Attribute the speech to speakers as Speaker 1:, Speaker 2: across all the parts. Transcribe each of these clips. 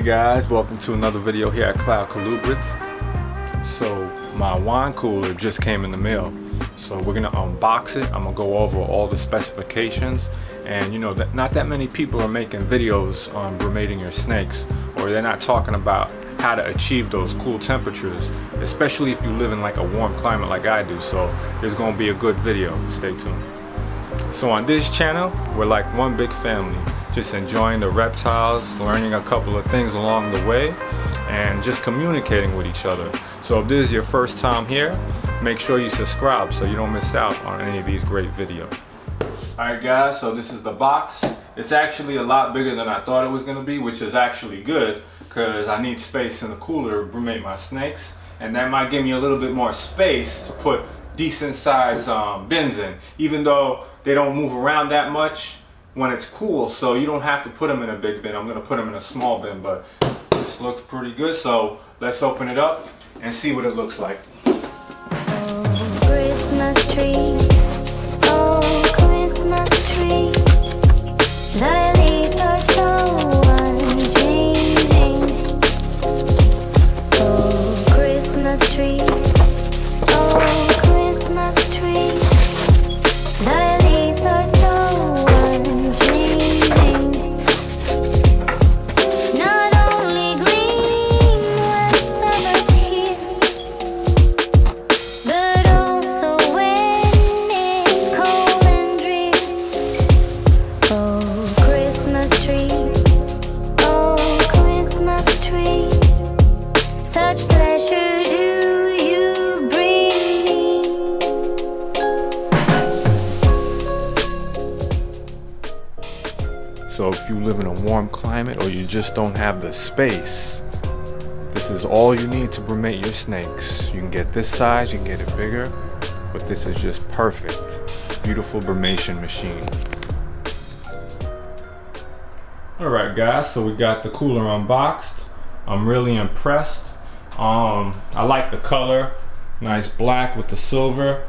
Speaker 1: Hey guys, welcome to another video here at Cloud Colubrids. So my wine cooler just came in the mail. So we're gonna unbox it. I'm gonna go over all the specifications. And you know, that not that many people are making videos on brumating your snakes, or they're not talking about how to achieve those cool temperatures, especially if you live in like a warm climate like I do. So there's gonna be a good video. Stay tuned. So on this channel, we're like one big family, just enjoying the reptiles, learning a couple of things along the way, and just communicating with each other. So if this is your first time here, make sure you subscribe so you don't miss out on any of these great videos. Alright guys, so this is the box. It's actually a lot bigger than I thought it was going to be, which is actually good because I need space in the cooler to brumate my snakes. And that might give me a little bit more space to put decent sized um, bins in, even though they don't move around that much when it's cool. So you don't have to put them in a big bin. I'm gonna put them in a small bin, but this looks pretty good. So let's open it up and see what it looks like.
Speaker 2: Christmas tree, So
Speaker 1: if you live in a warm climate or you just don't have the space, this is all you need to brumate your snakes. You can get this size, you can get it bigger, but this is just perfect. Beautiful brumation machine. Alright guys, so we got the cooler unboxed. I'm really impressed. Um, I like the color. Nice black with the silver.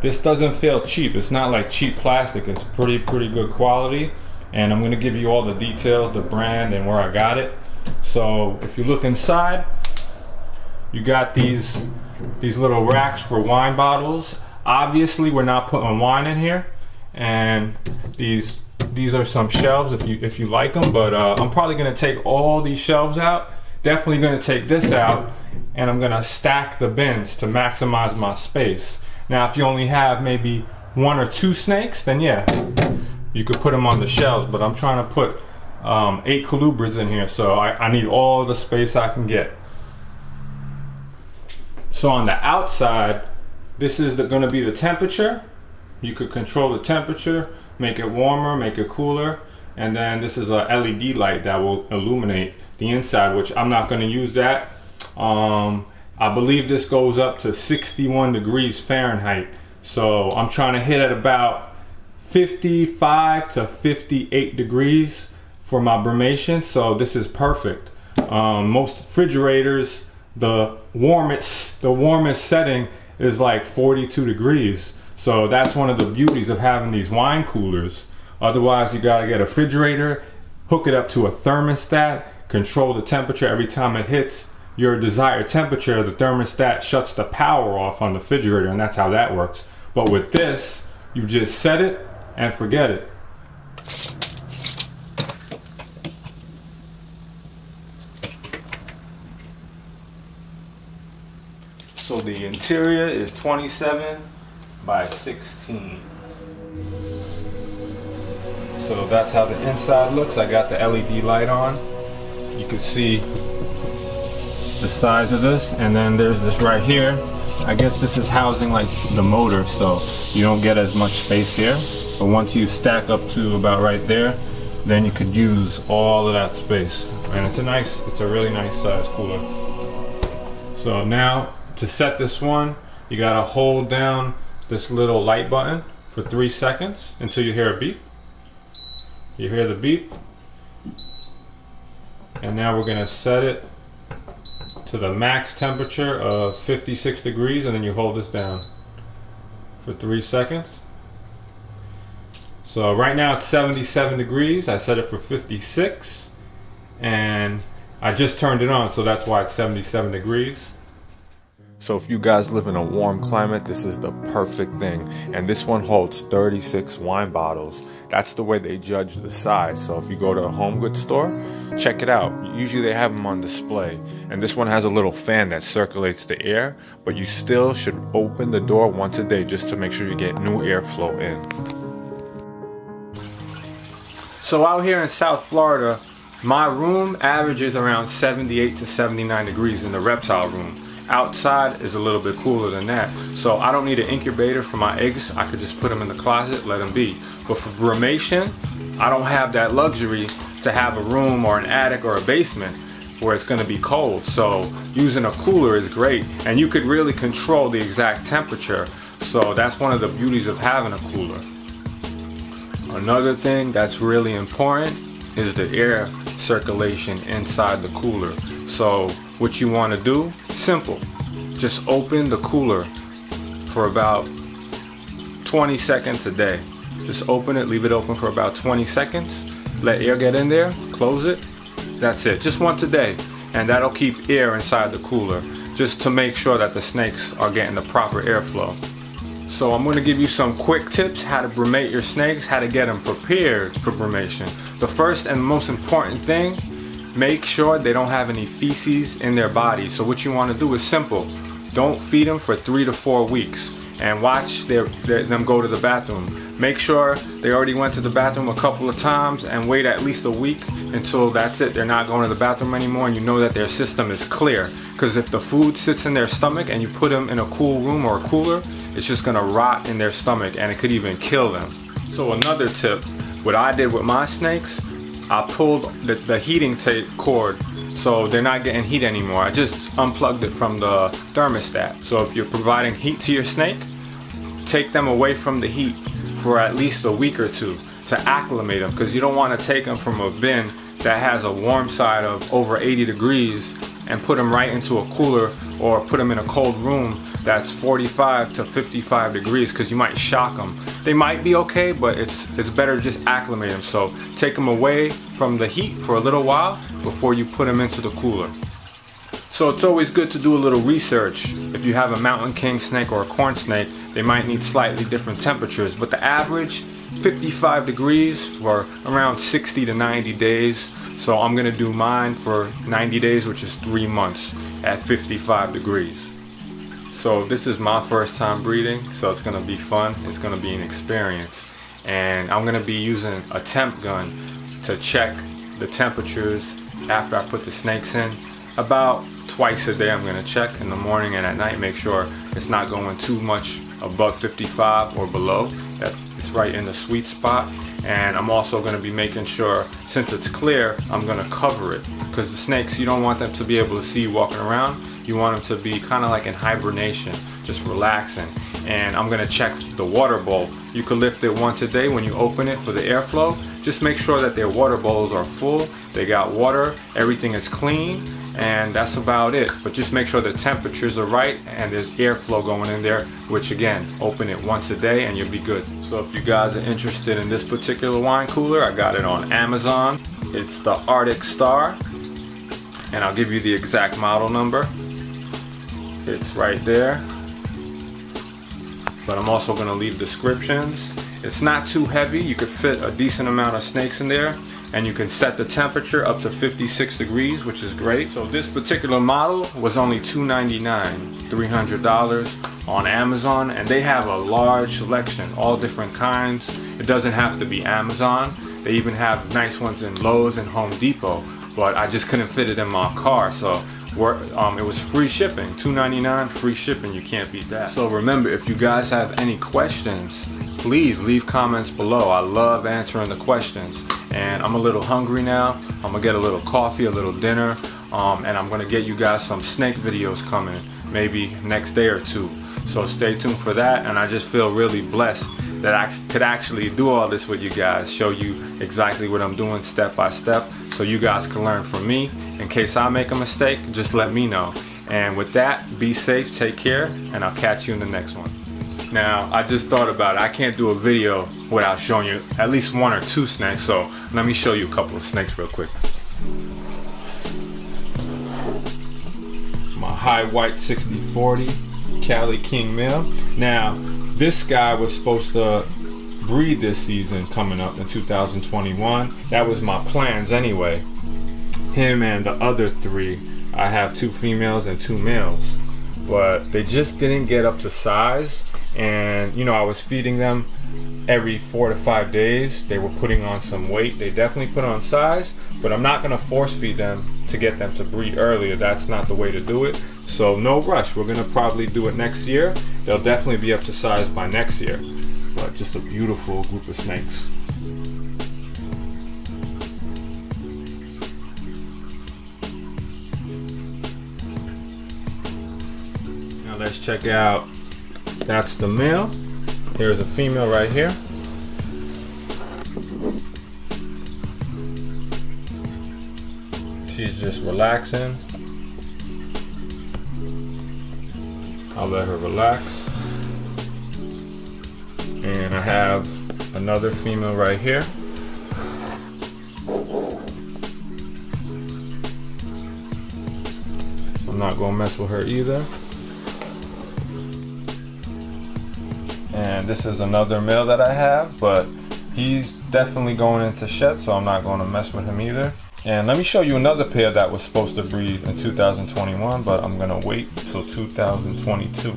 Speaker 1: This doesn't feel cheap. It's not like cheap plastic. It's pretty, pretty good quality. And I'm gonna give you all the details, the brand and where I got it. So if you look inside, you got these these little racks for wine bottles. Obviously, we're not putting wine in here. And these these are some shelves if you if you like them. But uh, I'm probably gonna take all these shelves out. Definitely gonna take this out, and I'm gonna stack the bins to maximize my space. Now, if you only have maybe one or two snakes, then yeah, you could put them on the shelves. But I'm trying to put um, eight colubrids in here, so I, I need all the space I can get. So on the outside, this is going to be the temperature. You could control the temperature, make it warmer, make it cooler. And then this is a LED light that will illuminate the inside, which I'm not going to use that. Um, I believe this goes up to 61 degrees Fahrenheit. So I'm trying to hit at about 55 to 58 degrees for my brumation. So this is perfect. Um, most refrigerators, the warmest, the warmest setting is like 42 degrees. So that's one of the beauties of having these wine coolers. Otherwise, you gotta get a refrigerator, hook it up to a thermostat, control the temperature every time it hits your desired temperature. The thermostat shuts the power off on the refrigerator, and that's how that works. But with this, you just set it and forget it. So the interior is 27 by 16. So that's how the inside looks. I got the LED light on. You can see the size of this and then there's this right here. I guess this is housing like the motor so you don't get as much space here. But once you stack up to about right there, then you could use all of that space. And it's a nice, it's a really nice size cooler. So now to set this one, you gotta hold down this little light button for three seconds until you hear a beep. You hear the beep. And now we're gonna set it to the max temperature of 56 degrees and then you hold this down for three seconds. So right now it's 77 degrees. I set it for 56 and I just turned it on, so that's why it's 77 degrees. So if you guys live in a warm climate, this is the perfect thing. And this one holds 36 wine bottles. That's the way they judge the size. So if you go to a home goods store, check it out. Usually they have them on display. And this one has a little fan that circulates the air, but you still should open the door once a day just to make sure you get new airflow in. So out here in South Florida, my room averages around 78 to 79 degrees in the reptile room. Outside is a little bit cooler than that. So I don't need an incubator for my eggs. I could just put them in the closet, let them be. But for brumation, I don't have that luxury to have a room or an attic or a basement where it's going to be cold. So using a cooler is great. And you could really control the exact temperature. So that's one of the beauties of having a cooler. Another thing that's really important is the air circulation inside the cooler. So what you want to do, simple. Just open the cooler for about 20 seconds a day. Just open it, leave it open for about 20 seconds. Let air get in there, close it. That's it. Just once a day. And that'll keep air inside the cooler just to make sure that the snakes are getting the proper airflow. So I'm going to give you some quick tips how to brumate your snakes, how to get them prepared for brumation. The first and most important thing make sure they don't have any feces in their body. So what you want to do is simple. Don't feed them for three to four weeks and watch their, their, them go to the bathroom. Make sure they already went to the bathroom a couple of times and wait at least a week until that's it. They're not going to the bathroom anymore and you know that their system is clear. Because if the food sits in their stomach and you put them in a cool room or a cooler, it's just gonna rot in their stomach and it could even kill them. So another tip, what I did with my snakes, I pulled the, the heating tape cord so they're not getting heat anymore. I just unplugged it from the thermostat. So if you're providing heat to your snake, take them away from the heat for at least a week or two to acclimate them because you don't want to take them from a bin that has a warm side of over 80 degrees and put them right into a cooler or put them in a cold room that's 45 to 55 degrees because you might shock them. They might be okay, but it's it's better to just acclimate them. So take them away from the heat for a little while before you put them into the cooler. So it's always good to do a little research. If you have a mountain king snake or a corn snake, they might need slightly different temperatures, but the average 55 degrees for around 60 to 90 days. So I'm gonna do mine for 90 days, which is three months at 55 degrees. So this is my first time breeding, so it's gonna be fun. It's gonna be an experience. And I'm gonna be using a temp gun to check the temperatures after I put the snakes in. About twice a day I'm gonna check in the morning and at night, make sure it's not going too much above 55 or below. That it's right in the sweet spot. And I'm also gonna be making sure, since it's clear, I'm gonna cover it. Because the snakes, you don't want them to be able to see you walking around. You want them to be kind of like in hibernation, just relaxing. And I'm gonna check the water bowl. You can lift it once a day when you open it for the airflow. Just make sure that their water bowls are full, they got water, everything is clean, and that's about it. But just make sure the temperatures are right and there's airflow going in there, which again, open it once a day and you'll be good. So if you guys are interested in this particular wine cooler, I got it on Amazon. It's the Arctic Star, and I'll give you the exact model number. It's right there. But I'm also gonna leave descriptions. It's not too heavy. You could fit a decent amount of snakes in there and you can set the temperature up to 56 degrees, which is great. So this particular model was only 299, $300 on Amazon, and they have a large selection, all different kinds. It doesn't have to be Amazon. They even have nice ones in Lowe's and Home Depot, but I just couldn't fit it in my car, so um, it was free shipping, $2.99, free shipping, you can't beat that. So remember, if you guys have any questions, please leave comments below. I love answering the questions. And I'm a little hungry now. I'm gonna get a little coffee, a little dinner, um, and I'm gonna get you guys some snake videos coming, maybe next day or two. So stay tuned for that, and I just feel really blessed that I could actually do all this with you guys, show you exactly what I'm doing step by step, so you guys can learn from me. In case I make a mistake, just let me know. And with that, be safe, take care, and I'll catch you in the next one. Now, I just thought about it. I can't do a video without showing you at least one or two snakes. So let me show you a couple of snakes real quick. My high white 6040 Cali King Mill. Now, this guy was supposed to breed this season coming up in 2021. That was my plans anyway. Him and the other three, I have two females and two males, but they just didn't get up to size. And you know, I was feeding them every four to five days. They were putting on some weight. They definitely put on size, but I'm not gonna force feed them to get them to breed earlier. That's not the way to do it. So no rush. We're gonna probably do it next year. They'll definitely be up to size by next year. But just a beautiful group of snakes. Now let's check out. That's the male. Here's a female right here. She's just relaxing. I'll let her relax. And I have another female right here. I'm not gonna mess with her either. And this is another male that I have, but he's definitely going into shed, so I'm not gonna mess with him either. And let me show you another pair that was supposed to breed in 2021, but I'm gonna wait till 2022.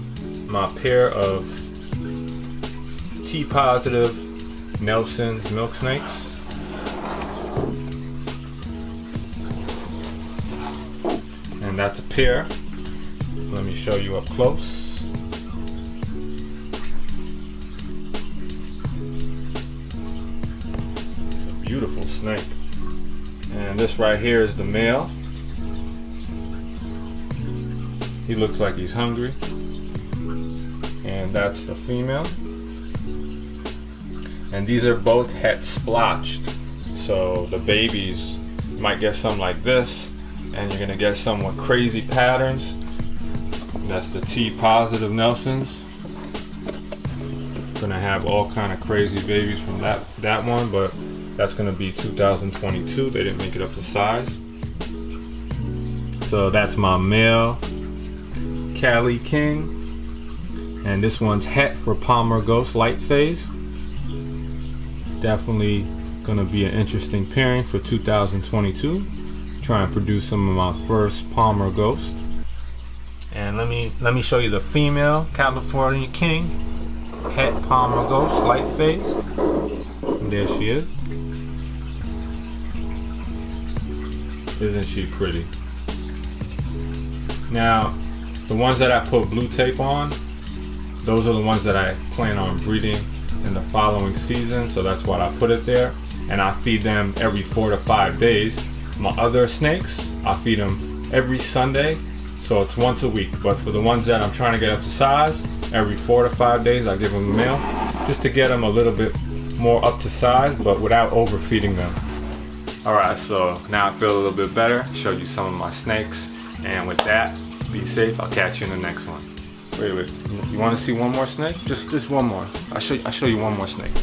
Speaker 1: My pair of T positive Nelson's milk snakes. And that's a pair. Let me show you up close. Beautiful snake. And this right here is the male. He looks like he's hungry. And that's the female. And these are both het splotched. So the babies might get some like this, and you're gonna get some with crazy patterns. That's the T positive Nelsons. Gonna have all kind of crazy babies from that that one, but that's gonna be 2022. They didn't make it up to size. So that's my male Cali King. And this one's Het for Palmer Ghost Light Phase. Definitely gonna be an interesting pairing for 2022. Try and produce some of my first Palmer Ghost. And let me let me show you the female California King Het Palmer Ghost Light Phase. And there she is. Isn't she pretty? Now, the ones that I put blue tape on, those are the ones that I plan on breeding in the following season. So that's why I put it there. And I feed them every four to five days. My other snakes, I feed them every Sunday. So it's once a week. But for the ones that I'm trying to get up to size, every four to five days, I give them a meal just to get them a little bit more up to size, but without overfeeding them. All right, so now I feel a little bit better. Showed you some of my snakes. And with that, be safe. I'll catch you in the next one. Wait, wait. You want to see one more snake? Just, just one more. I'll show. I'll show you one more snake.